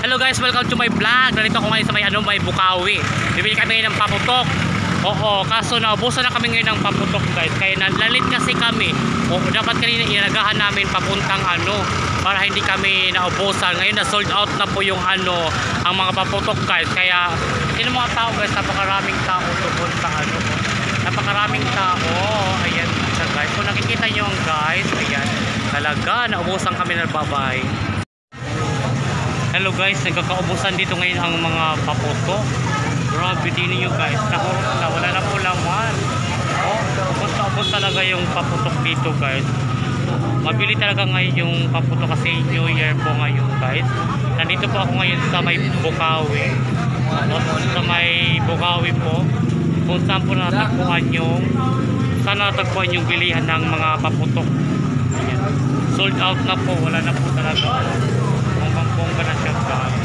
Hello guys, welcome to my vlog. Nandito ako ngayon sa may ano, may Bukawi. Bibili kami ng paputok. Oo, kaso naubusan na kami ngayon ng paputok guys. Kaya nalit kasi kami. Oo, dapat kanina inagahan namin papuntang ano para hindi kami naubusan. Ngayon na sold out na po yung ano, ang mga paputok guys. Kaya yun mga tao guys, napakaraming tao tungkol sa ano. Napakaraming tao. Ayan guys. Kung nakikita nyo guys, ayan. Talaga, naubusan kami ng babay. Hello guys, nagkakaubusan dito ngayon ang mga paputo. Grabe din niyo guys, nahurot na, wala na po laman. Oh, ubos na ubos talaga yung paputok dito guys. Mabili talaga ngayon yung paputok kasi New Year po ngayon guys. Nandito po ako ngayon sa may Bukawi. Sa may Bukawi po. Kung saan po natagpuan yung saan natagpuan yung bilihan ng mga paputok. Ayan. Sold out na po, wala na po talaga. Bongga na siya guys.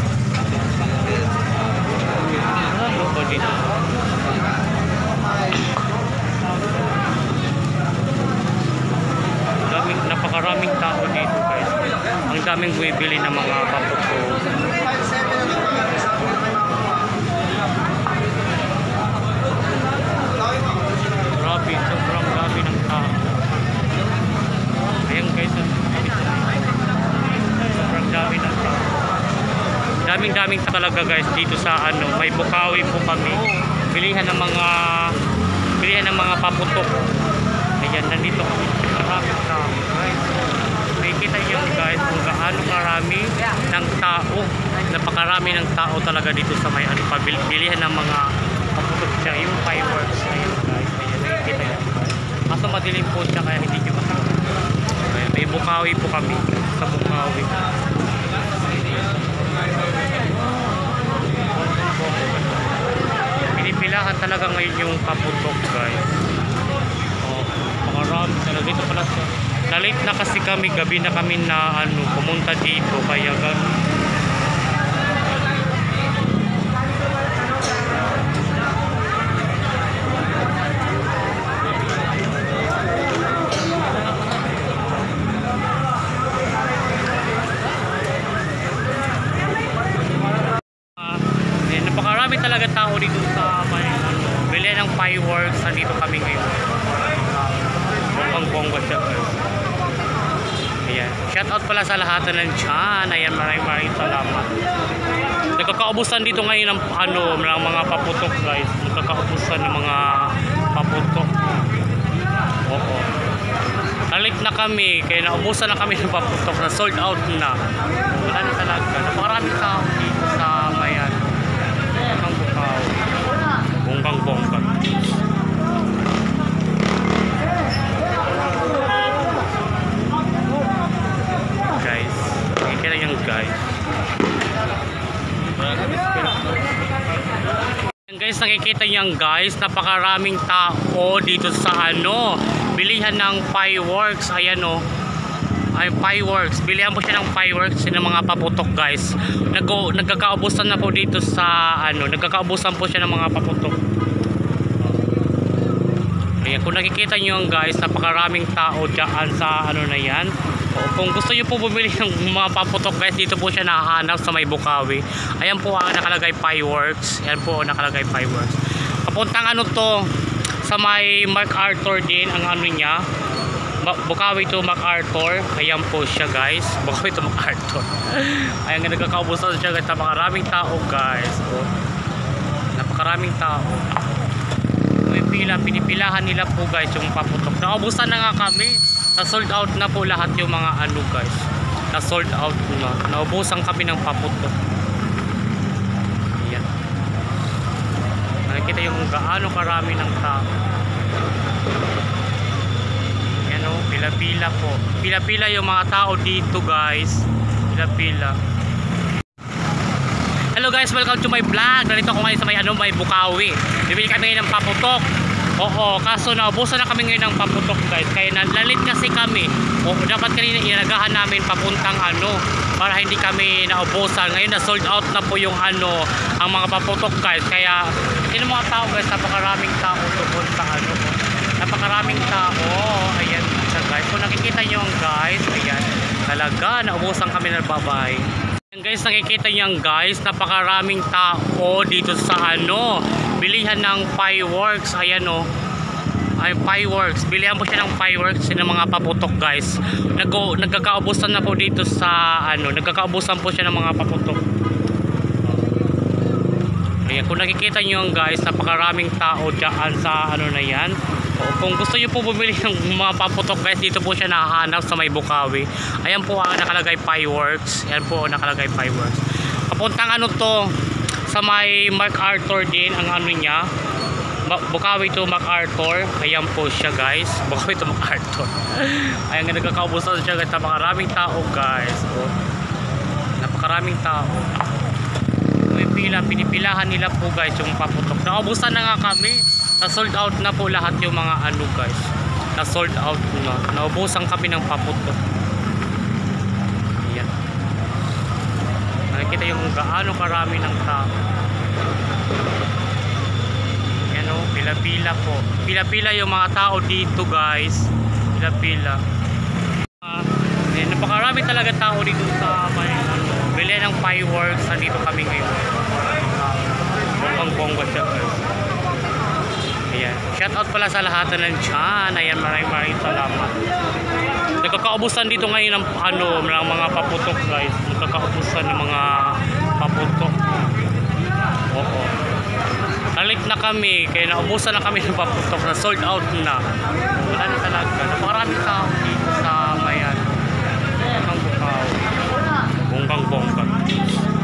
Ano po dito? Daming, napakaraming tao dito guys. Ang daming bumibili ng mga paputo. Grabe, sobrang grabe ng tao. Ayan guys, ang sobrang dami ng tao. Daming talaga guys dito sa ano, may bukawi po kami. Bilihan ng mga bilihan ng mga paputok. Ayan, nandito kami. Maraming tao guys. Nakikita niyo guys kung gaano karami ng tao. Napakarami ng tao talaga dito sa may ano, bilihan ng mga paputok siya. Yung fireworks. Ayan guys. Ayan, nakikita niyo. Kaso madilim po siya kaya hindi niyo makakita. May bukawi po kami sa bukawi. Pinipilahan talaga ngayon yung paputok guys. Oh, makarami talaga dito pala sa Nalit na kasi kami, gabi na kami na ano, pumunta dito kaya gan Ah, eh, talaga tao dito sa may ano, bili ng fireworks nandito kami ngayon. Mukhang bongga siya. Ayan. Shout out pala sa lahat na nandyan. Ayan maraming maraming salamat. Nagkakaubusan dito ngayon ng ano ng mga paputok guys. Nagkakaubusan ng mga paputok. Oo. Nalit na kami, kaya naubusan na kami ng paputok na sold out na. Wala na talaga. Napakaraming tao dito sa mayan. Bonggang bukaw. Bonggang bongga. Guys, nakikita yung guys. Ayan, Guys, nakikita niyan guys, napakaraming tao dito sa ano, bilihan ng fireworks. Ayan o. Ay, fireworks. Bilihan po siya ng fireworks ng mga paputok guys. Nag nagkakaubusan na po dito sa ano, nagkakaubusan po siya ng mga paputok. Ayan, kung nakikita yan guys, napakaraming tao dyan sa ano na yan. O, kung gusto nyo po bumili ng mga paputok guys, dito po siya nahahanap sa may Bukawi. Ayan po ang nakalagay fireworks. Ayan po nakalagay fireworks. Papuntang ano to, sa may MacArthur din ang ano niya. Bukawi to MacArthur. Ayan po siya guys. Bukawi to MacArthur. Ayan nga nagkakaubusan siya guys. Napakaraming tao guys. O, napakaraming tao pumipila, pinipilahan nila po guys yung paputok. Naubusan na nga kami. Na sold out na po lahat yung mga ano guys. Na sold out na. Naubusan kami ng paputok. Ayan. Nakikita yung gaano karami ng tao. Ayan o, pila-pila po. Pila-pila yung mga tao dito guys. Pila-pila. Hello guys, welcome to my vlog. Nandito ako ngayon sa may ano, may Bukawi. Bibili kami ng paputok. Oo, kaso naubusan na kami ngayon ng paputok guys. Kaya nalit kasi kami. Oo, dapat kanina inagahan namin papuntang ano para hindi kami naubusan. Ngayon na sold out na po yung ano, ang mga paputok guys. Kaya yun ang mga tao guys, napakaraming tao tungkol sa ano. Napakaraming tao. Ayan siya guys. Kung nakikita nyo ang guys, ayan. Talaga, naubusan kami ng babay. Guys, nakikita niyo guys, napakaraming tao dito sa ano, bilihan ng fireworks. Ayan oh. Ay, fireworks. Bilihan po siya ng fireworks ng mga paputok guys. Nag nagkakaubusan na po dito sa ano, nagkakaubusan po siya ng mga paputok. Ayan, kung nakikita niyo guys, napakaraming tao dyan sa ano na yan. O, kung gusto niyo po bumili ng mga paputok guys, dito po siya nahanap sa may Bukawi. Ayan po ang nakalagay fireworks. Ayan po ang nakalagay fireworks. Papuntang ano to, sa may MacArthur din ang ano niya. Bukawi to MacArthur. Ayan po siya guys. Bukawi to MacArthur. Ayan nagkakaubusan siya guys. Napakaraming tao guys. O, napakaraming tao may pila, pinipilahan nila po guys yung paputok. Naubusan na nga kami. Na sold out na po lahat yung mga ano guys. Na sold out na. Naubusan kami ng paputok. Nakikita yung gaano karami ng tao. Ayan o, pila-pila po. Pila-pila yung mga tao dito guys. Pila-pila. Ah, ayan, napakarami talaga tao dito sa may ano, bili ng fireworks. Nandito kami ngayon. Mukhang bongga siya. Ayan. Shout out pala sa lahat na nandyan. Ayan, maraming maraming salamat. Nagkakaubusan dito ngayon ng ano, ng mga paputok guys kaubusan ng mga paputok oo. Halik na kami kaya naubusan na kami ng paputok na sold out na. Wala na talaga. Napakarami tao dito sa mayan. Ng bukaw bonggang bonggang